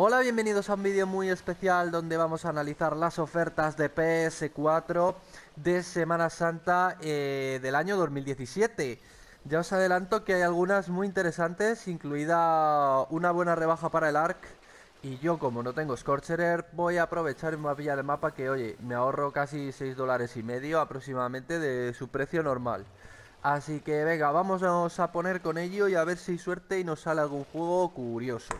Hola, bienvenidos a un vídeo muy especial donde vamos a analizar las ofertas de PS4 de Semana Santa eh, del año 2017. Ya os adelanto que hay algunas muy interesantes, incluida una buena rebaja para el ARC. Y yo, como no tengo Scorcher voy a aprovechar y me voy a pillar el mapa que, oye, me ahorro casi 6 dólares y medio aproximadamente de su precio normal. Así que venga, vamos a poner con ello y a ver si suerte y nos sale algún juego curioso.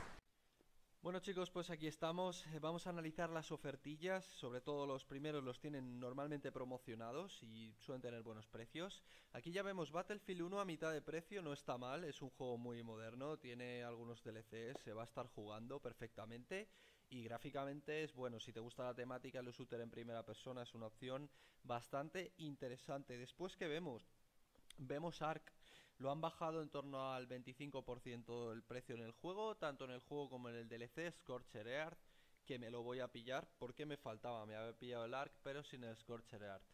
Bueno chicos, pues aquí estamos, eh, vamos a analizar las ofertillas, sobre todo los primeros los tienen normalmente promocionados y suelen tener buenos precios. Aquí ya vemos Battlefield 1 a mitad de precio, no está mal, es un juego muy moderno, tiene algunos DLCs, se va a estar jugando perfectamente y gráficamente es bueno, si te gusta la temática, los shooter en primera persona es una opción bastante interesante. Después que vemos, vemos Ark lo han bajado en torno al 25% el precio en el juego, tanto en el juego como en el DLC, Scorcher Earth, que me lo voy a pillar porque me faltaba, me había pillado el ARC, pero sin el Scorcher Earth.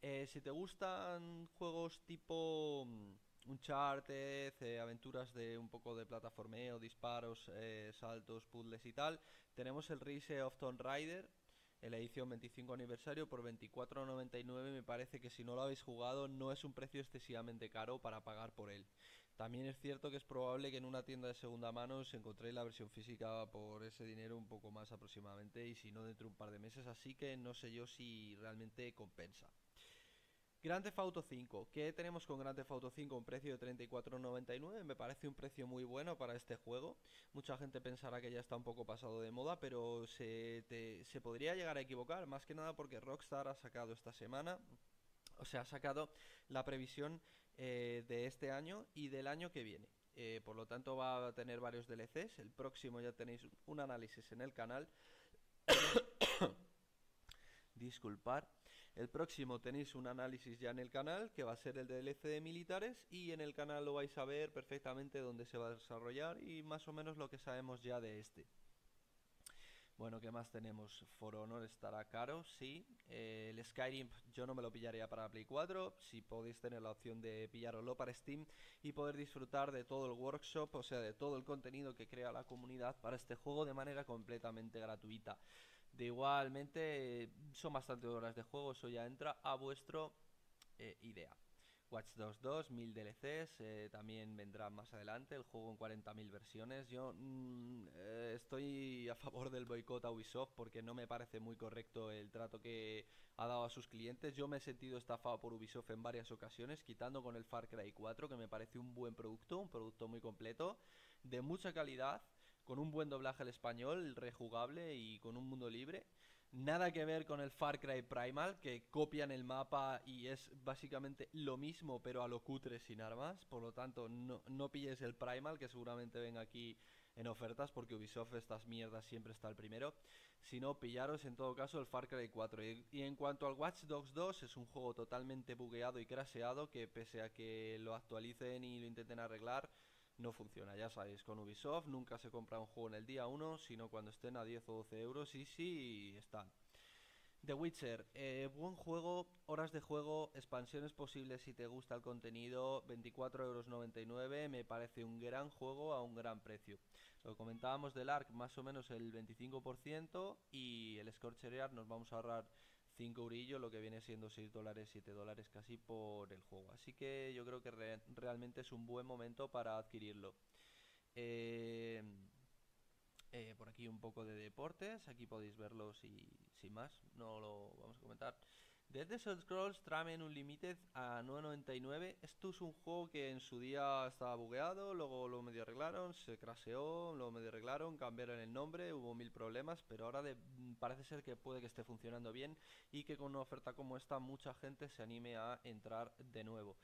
Eh, si te gustan juegos tipo mm, Uncharted, eh, aventuras de un poco de plataformeo, disparos, eh, saltos, puzzles y tal, tenemos el Rise of Tomb Raider, en la edición 25 aniversario por 24,99 me parece que si no lo habéis jugado no es un precio excesivamente caro para pagar por él. También es cierto que es probable que en una tienda de segunda mano os encontréis la versión física por ese dinero un poco más aproximadamente y si no dentro de un par de meses, así que no sé yo si realmente compensa. Grand Theft Auto 5. ¿Qué tenemos con Grand Theft Auto 5? Un precio de 34,99. Me parece un precio muy bueno para este juego. Mucha gente pensará que ya está un poco pasado de moda, pero se, se podría llegar a equivocar. Más que nada porque Rockstar ha sacado esta semana, o sea, ha sacado la previsión eh, de este año y del año que viene. Eh, por lo tanto va a tener varios DLCs. El próximo ya tenéis un análisis en el canal. Disculpar. El próximo tenéis un análisis ya en el canal, que va a ser el DLC de militares, y en el canal lo vais a ver perfectamente dónde se va a desarrollar y más o menos lo que sabemos ya de este. Bueno, ¿qué más tenemos? For Honor estará caro, sí. Eh, el Skyrim yo no me lo pillaría para Play 4. Si podéis tener la opción de pillarlo para Steam y poder disfrutar de todo el workshop, o sea, de todo el contenido que crea la comunidad para este juego de manera completamente gratuita. De igualmente, son bastante horas de juego, eso ya entra a vuestro eh, idea. Watch Dogs 2, 1000 DLCs, también vendrá más adelante, el juego en 40.000 versiones. Yo mm, eh, estoy a favor del boicot a Ubisoft porque no me parece muy correcto el trato que ha dado a sus clientes. Yo me he sentido estafado por Ubisoft en varias ocasiones, quitando con el Far Cry 4, que me parece un buen producto, un producto muy completo, de mucha calidad con un buen doblaje al español, rejugable y con un mundo libre. Nada que ver con el Far Cry Primal, que copian el mapa y es básicamente lo mismo, pero a lo cutre sin armas. Por lo tanto, no, no pilles el Primal, que seguramente venga aquí en ofertas, porque Ubisoft estas mierdas siempre está el primero. Sino pillaros en todo caso el Far Cry 4. Y, y, en cuanto al Watch Dogs 2, es un juego totalmente bugueado y craseado, que pese a que lo actualicen y lo intenten arreglar, no funciona. Ya sabéis, con Ubisoft nunca se compra un juego en el día 1, sino cuando estén a 10 o 12 euros y sí están. The Witcher, eh, buen juego, horas de juego, expansiones posibles si te gusta el contenido, 24,99 euros, me parece un gran juego a un gran precio. Lo comentábamos del ARC, más o menos el 25% y el Scorcher nos vamos a ahorrar 5 eurillos, lo que viene siendo 6 dólares, 7 dólares casi por el juego. Así que yo creo que realmente es un buen momento para adquirirlo. Eh, eh, por aquí un poco de deportes, aquí podéis verlo si, sin más, no lo vamos a comentar. Dead the Scrolls Tramen Unlimited a 9.99. Esto es un juego que en su día estaba bugueado, luego lo medio arreglaron, se craseó, lo medio arreglaron, cambiaron el nombre, hubo mil problemas, pero ahora parece ser que puede que esté funcionando bien y que con una oferta como esta mucha gente se anime a entrar de nuevo.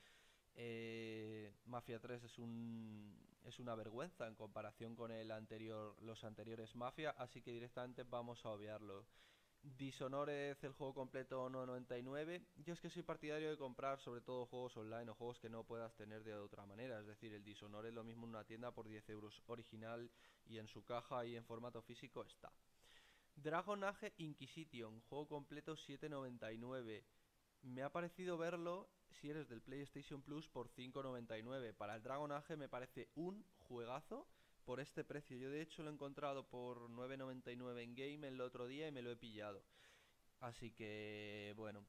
Eh, Mafia 3 es un es una vergüenza en comparación con el anterior los anteriores Mafia, así que directamente vamos a obviarlo. Dishonored, el juego completo 9.99. Yo es que soy partidario de comprar sobre todo juegos online o juegos que no puedas tener de otra manera. Es decir, el Dishonored lo mismo en una tienda por 10 euros original y en su caja y en formato físico está. Dragon Age Inquisition, juego completo 7.99. Me ha parecido verlo si eres del PlayStation Plus por 5.99. Para el Dragon Age me parece un juegazo por este precio. Yo de hecho lo he encontrado por 9.99 en Game el otro día y me lo he pillado. Así que, bueno.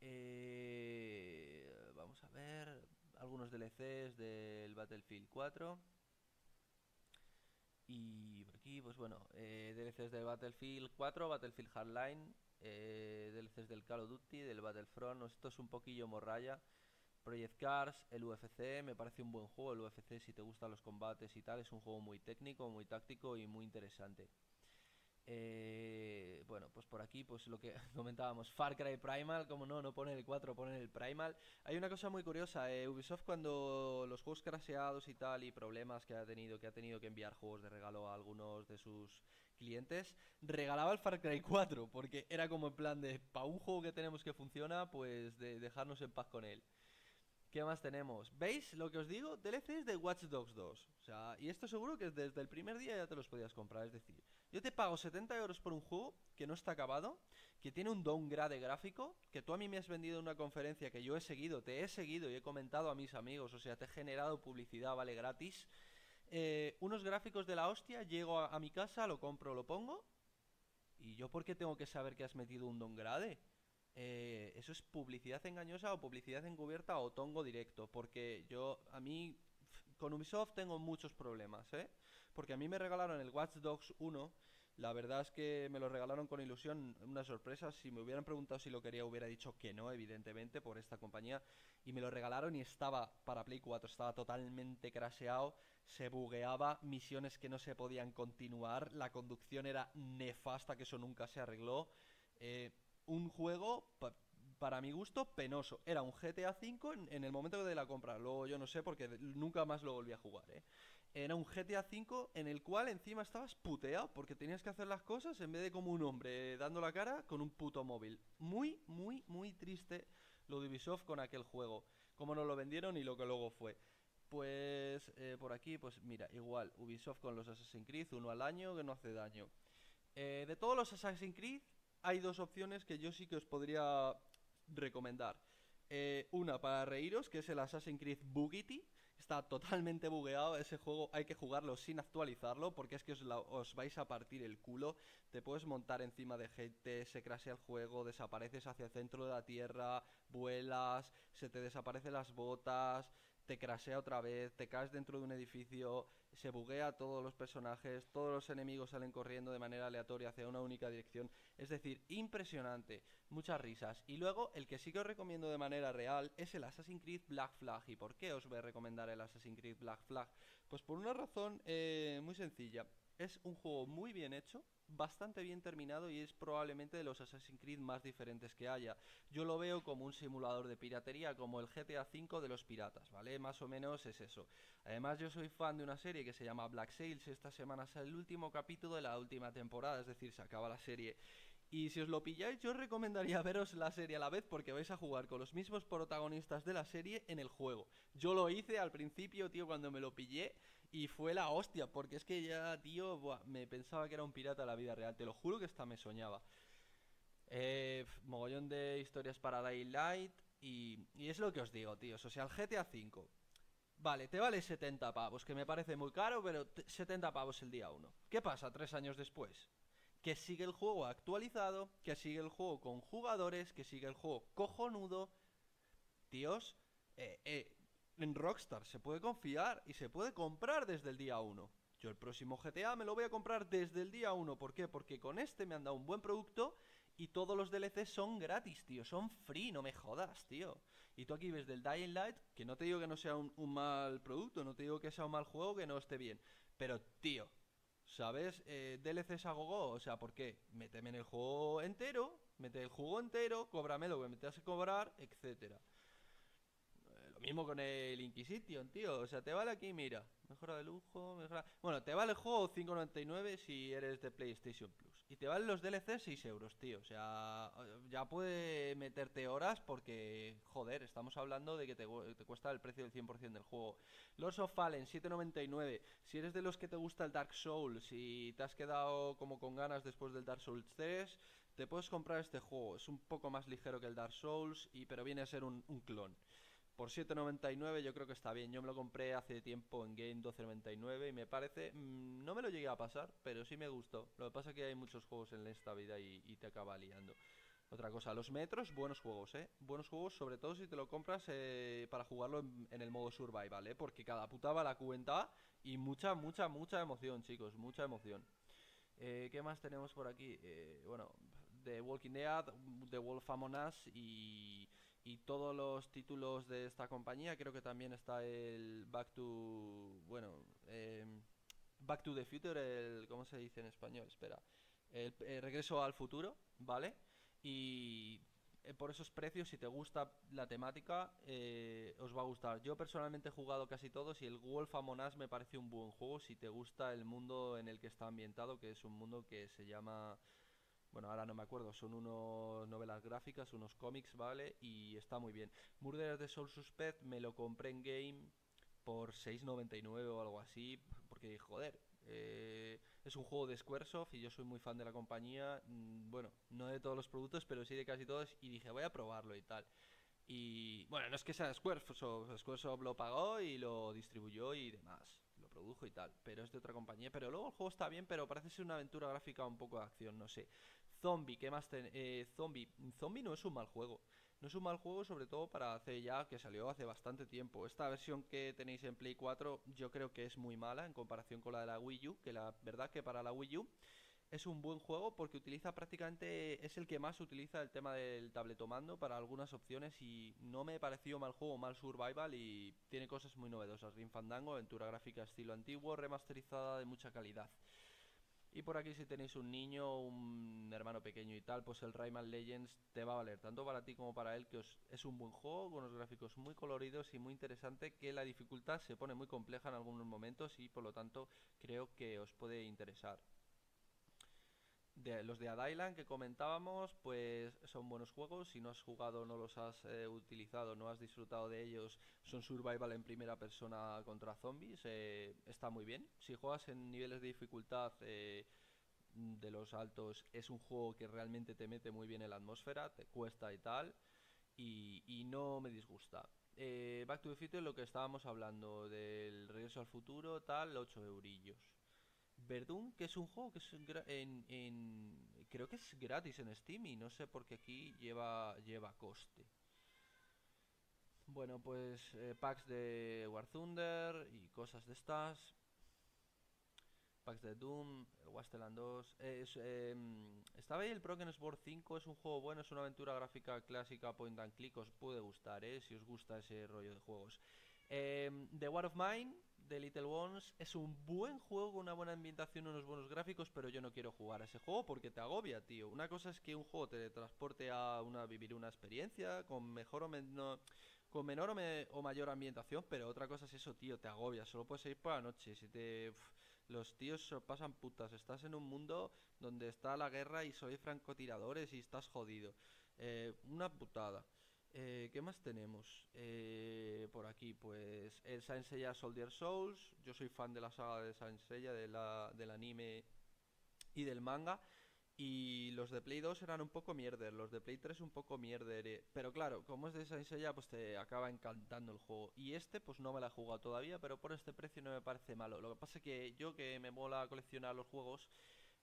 Eh, vamos a ver algunos DLCs del Battlefield 4. Y aquí, pues bueno, eh, DLCs de Battlefield 4, Battlefield Hardline, eh, DLCs del Call of Duty, del Battlefront. Esto es un poquillo morralla. Project Cars, el UFC, me parece un buen juego. El UFC, si te gustan los combates y tal, es un juego muy técnico, muy táctico y muy interesante. Eh, bueno, pues por aquí, pues lo que comentábamos, Far Cry Primal, como no, no pone el 4, pone el Primal. Hay una cosa muy curiosa, eh, Ubisoft cuando los juegos craseados y tal y problemas que ha tenido, que ha tenido que enviar juegos de regalo a algunos de sus clientes, regalaba el Far Cry 4, porque era como en plan de, para un juego que tenemos que funciona, pues de dejarnos en paz con él. ¿Qué más tenemos? ¿Veis lo que os digo? DLCs de Watch Dogs 2. O sea, y esto seguro que desde el primer día ya te los podías comprar. Es decir, yo te pago 70 euros por un juego que no está acabado, que tiene un downgrade gráfico, que tú a mí me has vendido en una conferencia que yo he seguido, te he seguido y he comentado a mis amigos, o sea, te he generado publicidad, vale, gratis. Eh, unos gráficos de la hostia, llego a, a mi casa, lo compro, lo pongo. ¿Y yo por qué tengo que saber que has metido un downgrade? Eh, eso es publicidad engañosa o publicidad encubierta o tongo directo. Porque yo, a mí, con Ubisoft tengo muchos problemas, ¿eh? Porque a mí me regalaron el Watch Dogs 1. La verdad es que me lo regalaron con ilusión, una sorpresa. Si me hubieran preguntado si lo quería, hubiera dicho que no, evidentemente, por esta compañía. Y me lo regalaron y estaba para Play 4, estaba totalmente craseado, se bugueaba, misiones que no se podían continuar, la conducción era nefasta, que eso nunca se arregló. Eh, un juego, para mi gusto, penoso. Era un GTA V en, el momento de la compra. Luego yo no sé porque nunca más lo volví a jugar, ¿eh? Era un GTA V en el cual encima estabas puteado porque tenías que hacer las cosas en vez de como un hombre dando la cara con un puto móvil. Muy, muy, muy triste lo de Ubisoft con aquel juego. Cómo nos lo vendieron y lo que luego fue. Pues eh, por aquí, pues mira, igual, Ubisoft con los Assassin's Creed, uno al año que no hace daño. Eh, de todos los Assassin's Creed, hay dos opciones que yo sí que os podría recomendar. Eh, una para reíros, que es el Assassin's Creed Bugity. Está totalmente bugueado ese juego, hay que jugarlo sin actualizarlo porque es que os, vais a partir el culo. Te puedes montar encima de gente, se crasea el juego, desapareces hacia el centro de la tierra, vuelas, se te desaparecen las botas, te crasea otra vez, te caes dentro de un edificio, se buguea todos los personajes, todos los enemigos salen corriendo de manera aleatoria hacia una única dirección. Es decir, impresionante, muchas risas. Y luego, el que sí que os recomiendo de manera real es el Assassin's Creed Black Flag. ¿Y por qué os voy a recomendar el Assassin's Creed Black Flag? Pues por una razón eh, muy sencilla. Es un juego muy bien hecho, bastante bien terminado y es probablemente de los Assassin's Creed más diferentes que haya. Yo lo veo como un simulador de piratería, como el GTA V de los piratas, ¿vale? Más o menos es eso. Además yo soy fan de una serie que se llama Black Sails, esta semana sale el último capítulo de la última temporada, es decir, se acaba la serie. Y si os lo pilláis, yo recomendaría veros la serie a la vez porque vais a jugar con los mismos protagonistas de la serie en el juego. Yo lo hice al principio, tío, cuando me lo pillé y fue la hostia, porque es que ya, tío, me pensaba que era un pirata la vida real. Te lo juro que esta me soñaba. Eh, mogollón de historias para Daylight. Y, y es lo que os digo, tío. O sea, el GTA V. Vale, te vale 70 pavos, que me parece muy caro, pero 70 pavos el día 1. ¿Qué pasa tres años después? Que sigue el juego actualizado, que sigue el juego con jugadores, que sigue el juego cojonudo. Tíos, eh, eh, en Rockstar se puede confiar y se puede comprar desde el día 1. Yo el próximo GTA me lo voy a comprar desde el día 1. ¿Por qué? Porque con este me han dado un buen producto y todos los DLCs son gratis, tío. Son free, no me jodas, tío. Y tú aquí ves del Dying Light, que no te digo que no sea un, mal producto, no te digo que sea un mal juego, que no esté bien. Pero, tío, ¿sabes? Eh, DLCs a gogo, o sea, ¿por qué? Méteme en el juego entero, mete el juego entero, cóbrame lo que me tengas que cobrar, etcétera mismo con el Inquisition, tío. O sea, te vale aquí, mira. Mejora de lujo, mejora... Bueno, te vale el juego 5.99 si eres de PlayStation Plus. Y te valen los DLC 6 euros, tío. O sea, ya puede meterte horas porque, joder, estamos hablando de que te, cuesta el precio del 100% del juego. Lords of Fallen 7.99. Si eres de los que te gusta el Dark Souls y te has quedado como con ganas después del Dark Souls 3, te puedes comprar este juego. Es un poco más ligero que el Dark Souls, y, pero viene a ser un, un clon. Por 7.99 yo creo que está bien. Yo me lo compré hace tiempo en Game 12.99 y me parece... mm, no me lo llegué a pasar, pero sí me gustó. Lo que pasa es que hay muchos juegos en esta vida y, te acaba liando. Otra cosa, los metros, buenos juegos, ¿eh? Buenos juegos, sobre todo si te lo compras eh, para jugarlo en, el modo survival, ¿eh? Porque cada puta va la cuenta y mucha, mucha, mucha emoción, chicos, mucha emoción. Eh, ¿Qué más tenemos por aquí? Eh, bueno, The Walking Dead, The Wolf Among Us y, y todos los títulos de esta compañía. Creo que también está el Back to... Bueno, em, Back to the Future, el... ¿Cómo se dice en español? Espera. El, el Regreso al Futuro, ¿vale? Y eh, por esos precios, si te gusta la temática, eh, os va a gustar. Yo personalmente he jugado casi todos y el Wolf Among Us me parece un buen juego si te gusta el mundo en el que está ambientado, que es un mundo que se llama... Bueno, ahora no me acuerdo, son unos novelas gráficas, unos cómics, ¿vale? Y está muy bien. Murder de Soul Suspect me lo compré en game por 6.99 o algo así, porque joder, eh, es un juego de Squaresoft y yo soy muy fan de la compañía. mm, Bueno, no de todos los productos, pero sí de casi todos. Y dije, voy a probarlo y tal. Y bueno, no es que sea Squaresoft, Squaresoft lo pagó y lo distribuyó y demás. Lo produjo y tal, pero es de otra compañía. Pero luego el juego está bien, pero parece ser una aventura gráfica un poco de acción, no sé. Zombie, ¿qué más ten eh, Zombie. Zombie no es un mal juego. No es un mal juego, sobre todo para hace ya que salió hace bastante tiempo. Esta versión que tenéis en Play 4 yo creo que es muy mala en comparación con la de la Wii U, que la verdad que para la Wii U es un buen juego porque utiliza prácticamente, es el que más utiliza el tema del tabletomando para algunas opciones y no me pareció mal juego, mal survival y tiene cosas muy novedosas. Grim Fandango, aventura gráfica estilo antiguo, remasterizada de mucha calidad. Y por aquí si tenéis un niño, un hermano pequeño y tal, pues el Rayman Legends te va a valer tanto para ti como para él, que os- es un buen juego con unos gráficos muy coloridos y muy interesante, que la dificultad se pone muy compleja en algunos momentos y por lo tanto creo que os puede interesar. De, los de Ad Island que comentábamos, pues son buenos juegos. Si no has jugado, no los has eh, utilizado, no has disfrutado de ellos, son survival en primera persona contra zombies. eh, está muy bien. Si juegas en niveles de dificultad eh, de los altos, es un juego que realmente te mete muy bien en la atmósfera, te cuesta y tal. Y, y no me disgusta. Eh, Back to the Future, lo que estábamos hablando del regreso al futuro, tal, 8 eurillos. Verdun, que es un juego que es en, en- creo que es gratis en Steam y no sé por qué aquí lleva lleva coste. Bueno, pues eh, packs de War Thunder y cosas de estas. Packs de Doom, eh, Wasteland 2. eh, em, estaba ahí el Broken Sword 5, es un juego bueno, es una aventura gráfica clásica point and click, os puede gustar, eh, si os gusta ese rollo de juegos. Em, The War of Mine, de Little Ones, es un buen juego, una buena ambientación, unos buenos gráficos, pero yo no quiero jugar a ese juego porque te agobia, tío. Una cosa es que un juego te transporte a una, vivir una experiencia con mejor o con menor o, me- o mayor ambientación, pero otra cosa es eso, tío, te agobia, solo puedes ir por la noche, si te... los tíos pasan putas, estás en un mundo donde está la guerra y soy francotiradores y estás jodido. Eh, una putada. Eh, ¿Qué más tenemos? Eh, por aquí, pues el Saint Seiya Soldier Souls. Yo soy fan de la saga de Saint Seiya, de la, del anime y del manga. Y los de Play 2 eran un poco mierder, los de Play 3 un poco mierder. eh. Pero claro, como es de Saint Seiya, pues te acaba encantando el juego. Y este, pues no me la he jugado todavía, pero por este precio no me parece malo. Lo que pasa es que yo que me mola coleccionar los juegos,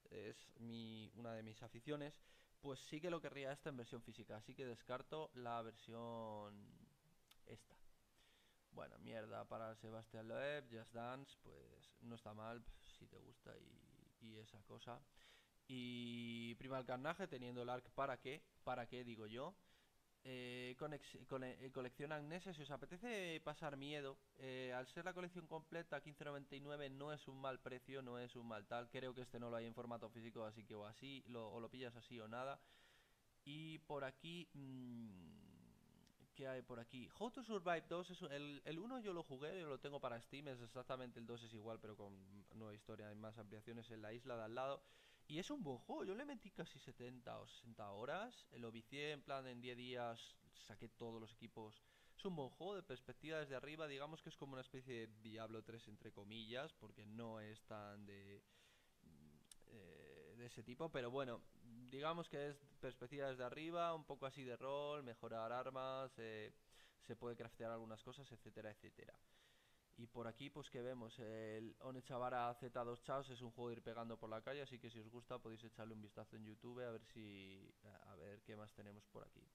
es mi, una de mis aficiones, pues sí que lo querría esta en versión física. Así que descarto la versión esta. Bueno, mierda para Sebastián Loeb, Just Dance, pues no está mal si te gusta y, esa cosa. Y Primal Carnage teniendo el arc para qué, para qué digo yo. Eh, cole- eh, colección Amnesia, si os apetece pasar miedo, eh, al ser la colección completa, 15.99 no es un mal precio, no es un mal tal. Creo que este no lo hay en formato físico, así que o así, lo, o lo pillas así o nada. Y por aquí, mm, ¿qué hay por aquí? How to Survive 2 es el, el 1 yo lo jugué, yo lo tengo para Steam, es exactamente el 2 es igual, pero con nueva historia y más ampliaciones en la isla de al lado. Y es un buen juego, yo le metí casi 70 o 60 horas, lo vicié en plan en 10 días, saqué todos los equipos. Es un buen juego de perspectiva desde arriba, digamos que es como una especie de Diablo 3 entre comillas, porque no es tan de mm, eh, de ese tipo, pero bueno, digamos que es perspectiva desde arriba, un poco así de rol, mejorar armas, eh, se puede craftear algunas cosas, etcétera, etcétera. Y por aquí, pues que vemos, el Onechavara Z2 Chaos es un juego de ir pegando por la calle, así que si os gusta podéis echarle un vistazo en YouTube a ver si a ver qué más tenemos por aquí.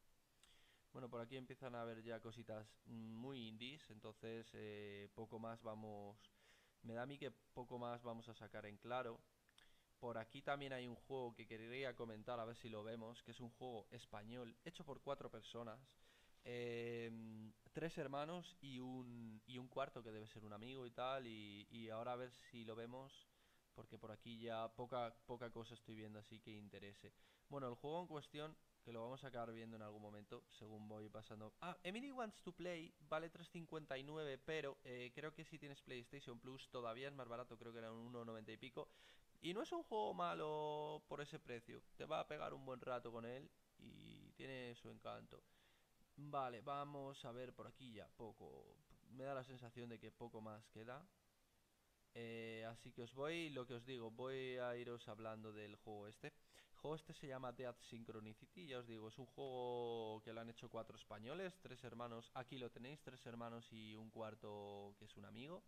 Bueno, por aquí empiezan a haber ya cositas muy indies, entonces eh, poco más vamos... Me da a mí que poco más vamos a sacar en claro. Por aquí también hay un juego que quería comentar, a ver si lo vemos, que es un juego español hecho por cuatro personas. Em, tres hermanos y un, y un cuarto que debe ser un amigo y tal. Y, y, ahora a ver si lo vemos, porque por aquí ya poca, poca cosa estoy viendo así que interese. Bueno, el juego en cuestión, que lo vamos a acabar viendo en algún momento, según voy pasando. Ah, Emily Wants to Play vale 3.59, pero eh, creo que si tienes PlayStation Plus todavía es más barato, creo que era un 1.90 y pico. Y no es un juego malo por ese precio, te va a pegar un buen rato con él y tiene su encanto. Vale, vamos a ver por aquí ya poco. Me da la sensación de que poco más queda. Eh, así que os voy, lo que os digo, voy a iros hablando del juego este. El juego este se llama Death Synchronicity, ya os digo, es un juego que lo han hecho cuatro españoles, tres hermanos, aquí lo tenéis, tres hermanos y un cuarto que es un amigo,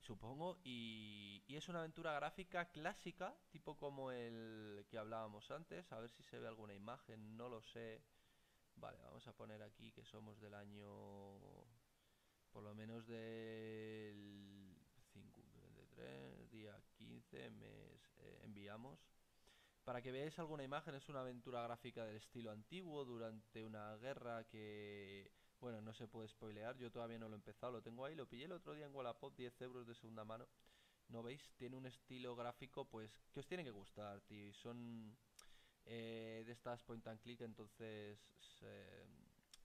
supongo, y, y es una aventura gráfica clásica, tipo como el que hablábamos antes, a ver si se ve alguna imagen, no lo sé. Vale, vamos a poner aquí que somos del año... Por lo menos del 53, día 15, mes eh, enviamos. Para que veáis alguna imagen, es una aventura gráfica del estilo antiguo durante una guerra que... Bueno, no se puede spoilear, yo todavía no lo he empezado, lo tengo ahí, lo pillé el otro día en Wallapop, 10 euros de segunda mano. ¿No veis? Tiene un estilo gráfico, pues, que os tiene que gustar, tío. Son eh, de estas point and click, entonces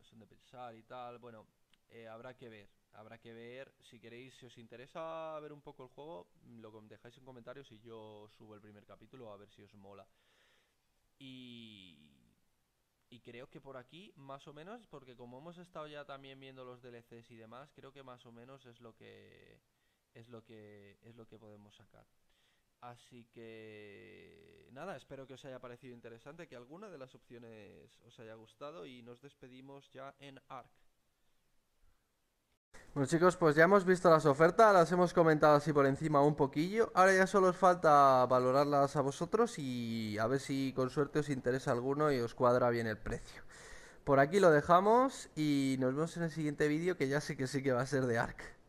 son de pensar y tal. Bueno, eh, habrá que ver, habrá que ver. Si queréis, si os interesa ver un poco el juego, lo dejáis en comentarios y yo subo el primer capítulo a ver si os mola. Y, y creo que por aquí, más o menos, porque como hemos estado ya también viendo los DLCs y demás, creo que más o menos es lo que es lo que es lo que podemos sacar. Así que nada, espero que os haya parecido interesante, que alguna de las opciones os haya gustado y nos despedimos ya en ARC. Bueno chicos, pues ya hemos visto las ofertas, las hemos comentado así por encima un poquillo. Ahora ya solo os falta valorarlas a vosotros y a ver si con suerte os interesa alguno y os cuadra bien el precio. Por aquí lo dejamos y nos vemos en el siguiente vídeo que ya sé que sí que va a ser de ARC.